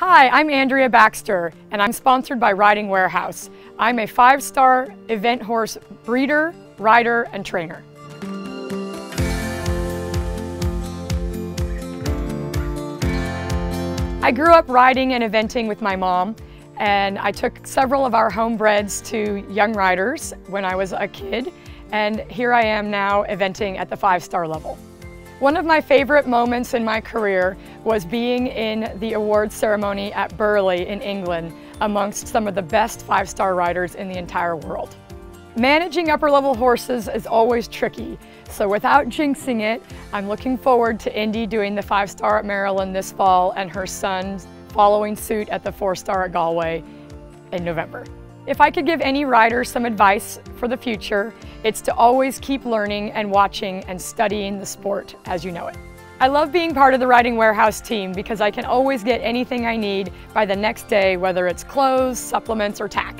Hi, I'm Andrea Baxter, and I'm sponsored by Riding Warehouse. I'm a five-star event horse breeder, rider, and trainer. I grew up riding and eventing with my mom, and I took several of our homebreds to young riders when I was a kid, and here I am now eventing at the five-star level. One of my favorite moments in my career was being in the awards ceremony at Burghley in England amongst some of the best five-star riders in the entire world. Managing upper level horses is always tricky, so without jinxing it, I'm looking forward to Indy doing the five star at Maryland this fall and her son following suit at the four star at Galway in November. If I could give any rider some advice for the future, it's to always keep learning and watching and studying the sport as you know it. I love being part of the Riding Warehouse team because I can always get anything I need by the next day, whether it's clothes, supplements, or tack.